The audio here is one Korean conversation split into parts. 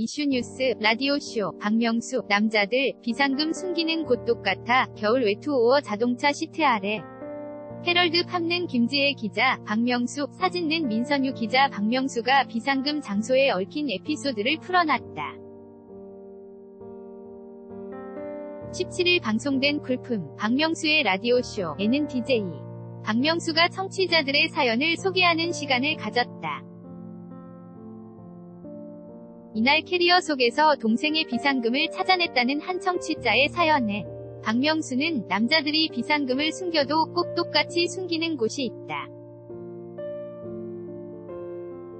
이슈뉴스, 라디오쇼, 박명수, 남자들, 비상금 숨기는 곳 똑같아, 겨울 외투 5어 자동차 시트 아래. 헤럴드 팝는 김지혜 기자, 박명수, 사진 낸 민선유 기자 박명수가 비상금 장소에 얽힌 에피소드를 풀어놨다. 17일 방송된 굴품, 박명수의 라디오쇼에는 DJ. 박명수가 청취자들의 사연을 소개하는 시간을 가졌다. 이날 캐리어 속에서 동생의 비상금을 찾아냈다는 한 청취자의 사연에 박명수는 남자들이 비상금을 숨겨도 꼭 똑같이 숨기는 곳이 있다.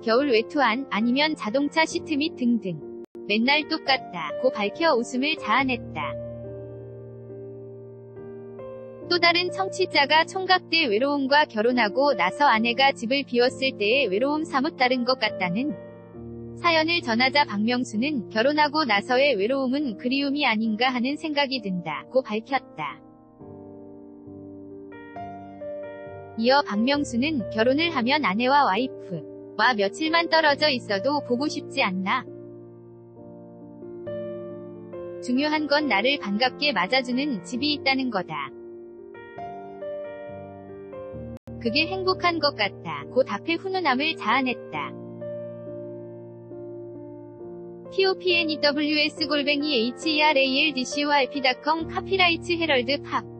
겨울 외투 안 아니면 자동차 시트 및 등등. 맨날 똑같다. 고 밝혀 웃음을 자아냈다. 또 다른 청취자가 총각 때 외로움과 결혼하고 나서 아내가 집을 비웠을 때의 외로움 사뭇 다른 것 같다는 사연을 전하자 박명수는 결혼하고 나서의 외로움은 그리움이 아닌가 하는 생각이 든다고 밝혔다. 이어 박명수는 결혼을 하면 아내와 와이프와 며칠만 떨어져 있어도 보고 싶지 않나. 중요한 건 나를 반갑게 맞아주는 집이 있다는 거다. 그게 행복한 것 같다. 고 답해 훈훈함을 자아냈다. Topnews 골뱅이 heraldcyorp.com 카피라이츠 헤럴드 팝